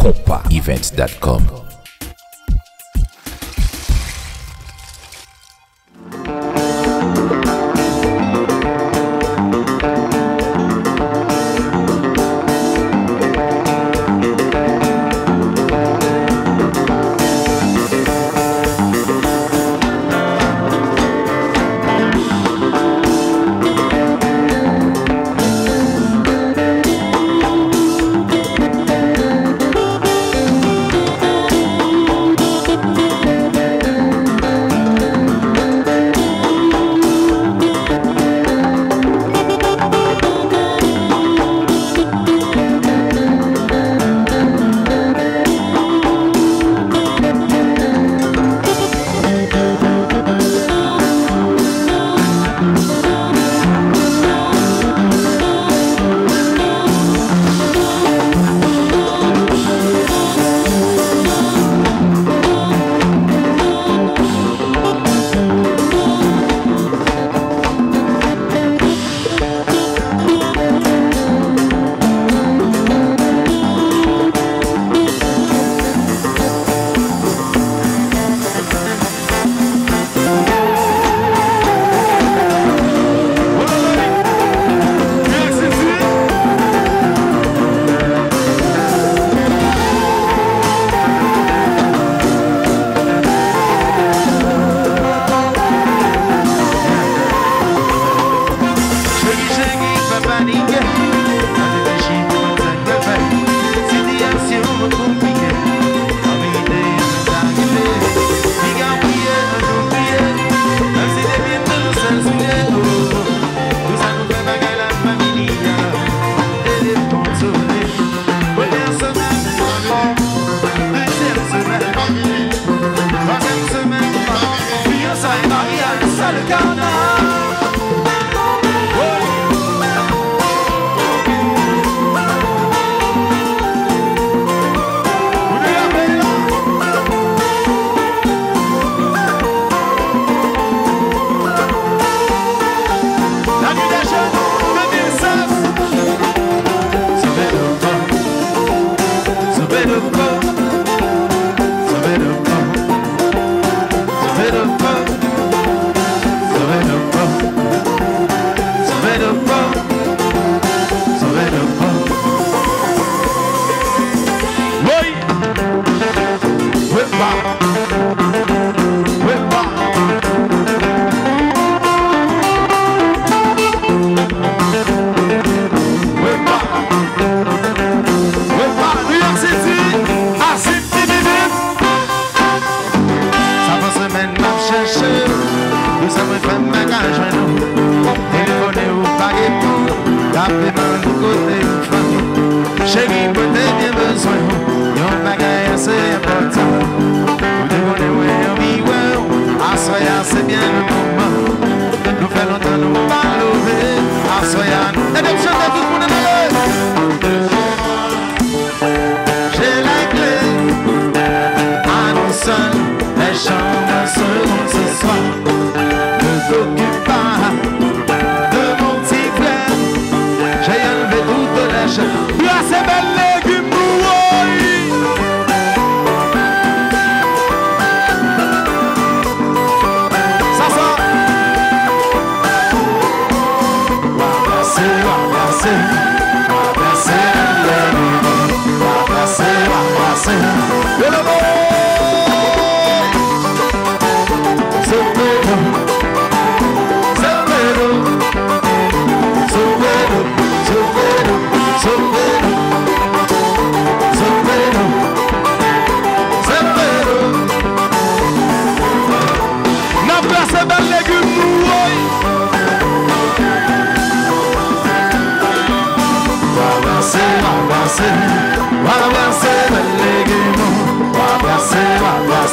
COPPA events.com. better.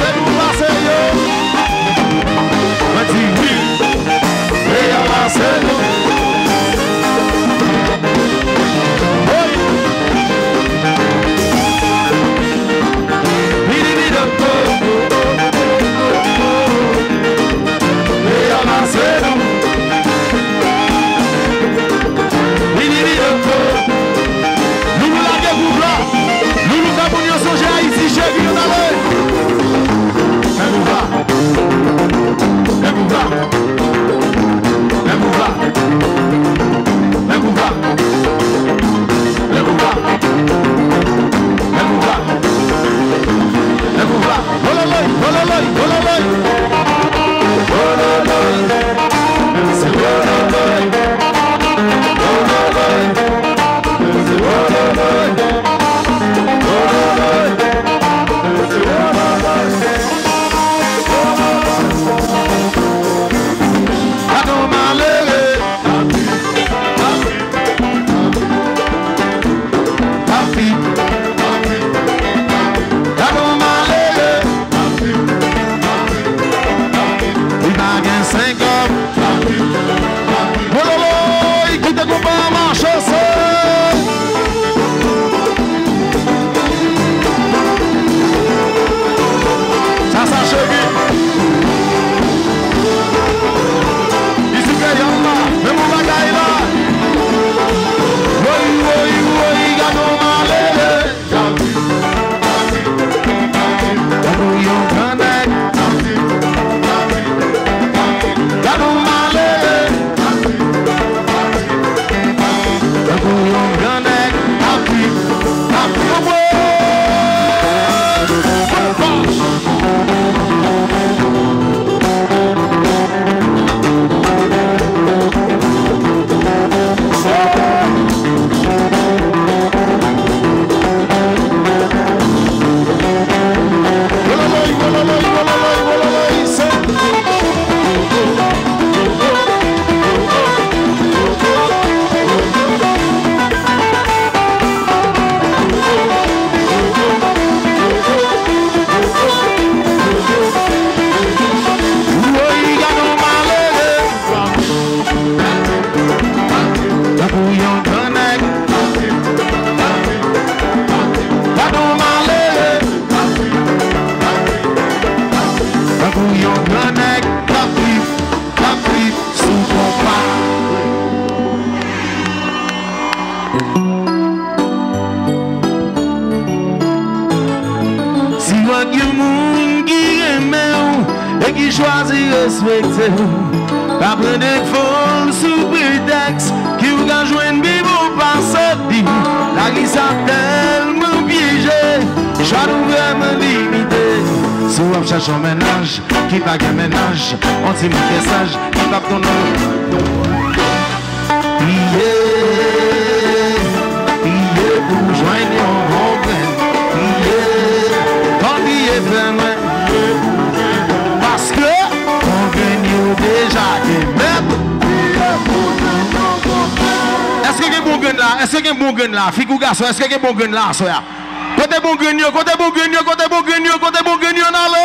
Peru va a ser se Pa prene fom sou qui Ki ou ka jwen bebo par soti La glisa telman piyeje Chwa nou vremen limite Sou ap chachon menaj Ki pa gen menaj An ti kesaj Ki pa eske gen bon gren la? Fikou gaso, eske gen bon gren la soya? Kote bon gren yo, kote bon gren yo, kote bon gren yo, kote bon gren yo nan le!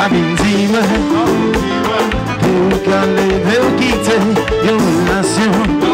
A min di me, pou ka leve ou kite, yon nasyon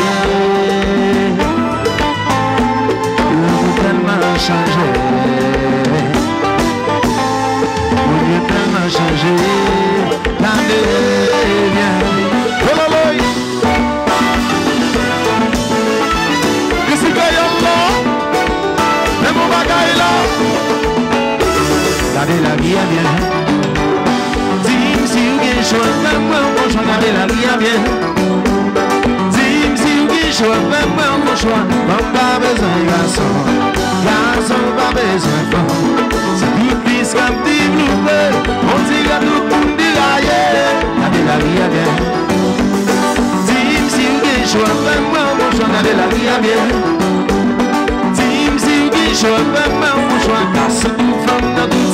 Mouchwa, mè mè mouchwa Mwen pa bezwen gason Gason pa bezwen fon Se di plis kam di bloupè Mwen ti gato koum di raye Gade la ria bien Tim si ou gechwa Mè mè mouchwa Gade la bien Tim si ou gechwa Mè mè mouchwa Gason tou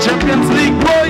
Champions League, boy.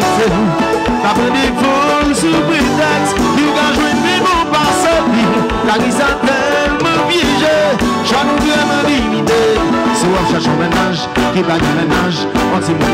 blese Kape di sou preteks Yu ka jwen mi mou pa se pi Karisa telman vieje Chan ou vreman limite. Se wap chache ou menaj Ki pa nye menaj Anti mou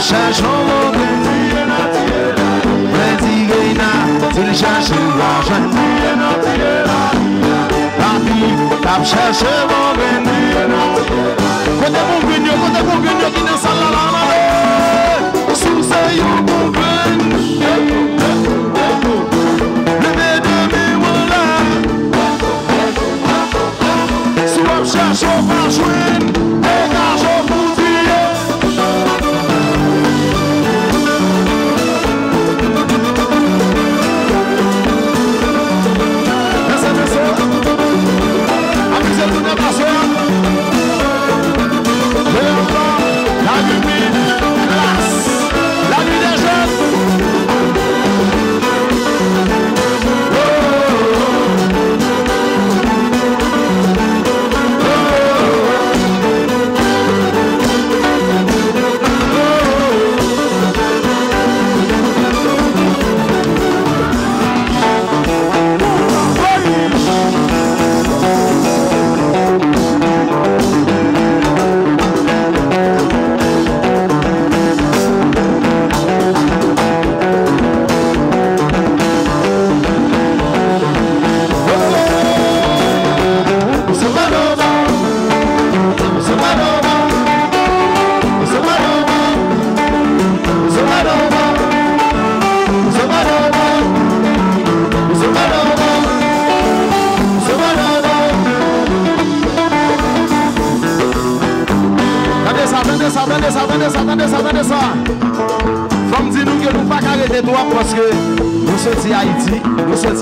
chache nan moun Brezile nan tiye la Brezile nan til chache la Brezile nan tiye la Parmi tap chache moun Brezile nan tiye la Kote moun gwen yo, kote moun gwen yo ki nan sal la la la le Sou se yo moun gwen Leve de mi wan la Sou ap chache ou pa jwen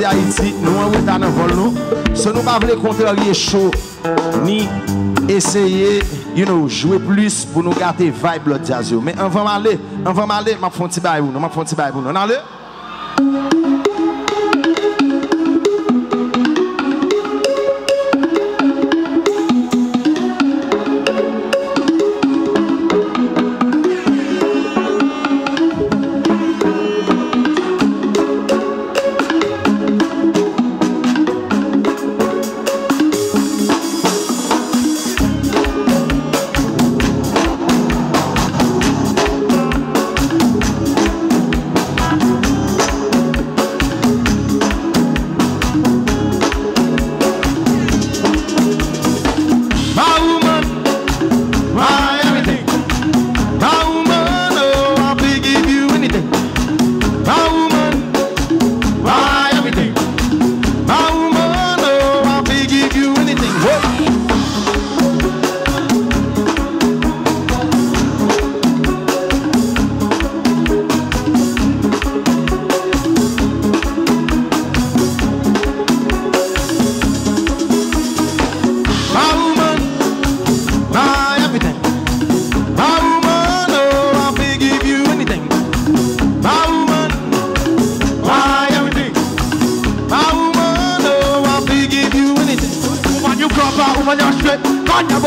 Haïti, nous en retard dans le vol nous. Si nous pas voulons contrarier chaud, ni essayer, you know, jouer plus pour nous garder vibe le jazz. Mais on va m'aller, on va m'aller, m'a un petit bail nous, m'a un petit bail nous. On allez?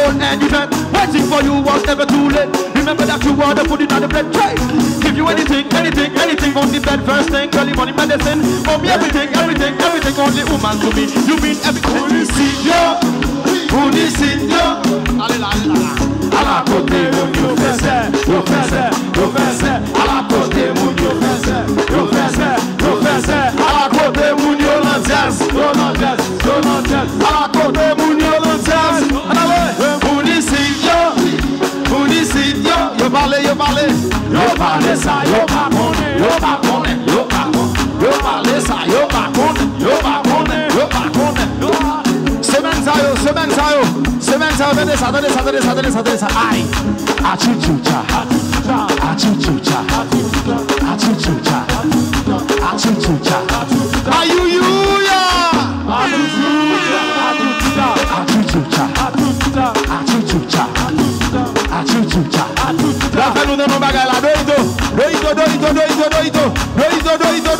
On you bent. Waiting for you was never too late. Remember that you were the food in on the bread tray. Give you anything, anything, anything on the bed. First thing, girl, money, medicine. For me, everything, everything, everything. Only woman to me. You mean everything. Unisitio, unisitio. Alakote moun yo fese, yo fese, yo fese. Alakote lesa yóò bá kún ni yóò bá kún ni yóò bá kún yóò bá lesa yóò bá kún ni yóò bá kún ni. Semen sayo semen sayo semen sayo tẹ́lẹ̀ sa tẹ́lẹ̀ sa tẹ́lẹ̀ sa tẹ́lẹ̀ sa tẹ́lẹ̀ sa ayi. Achuchucha achuchucha achuchucha. Doito, doito, doito, doito, doito, doito,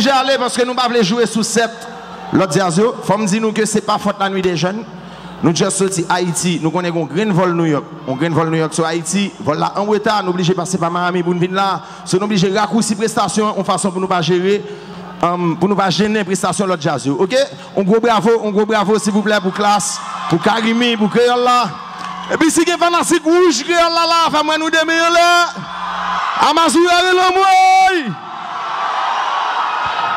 le. Nous parce que nous ne pouvons pas jouer sous 7. L'autre dire, il faut me nous que ce n'est pas faute la nuit des jeunes. Nous sommes sortis Haïti, nous connaissons un grand vol New York. Un grand vol New York sur Haïti. Vol là en retard, nous obligés de passer par Miami pour venir là. Nous obligés de raccourcir prestation en façon pour nous pas gérer. Um, pour nous pas gêner prestation l'autre jazz. OK? Un gros bravo, un gros bravo s'il vous plaît pour classe, pour Karimi, pour Créole là. Et puis si vous fanatique rouge Créole là là, fais-moi nous demain là. Amazou le moi.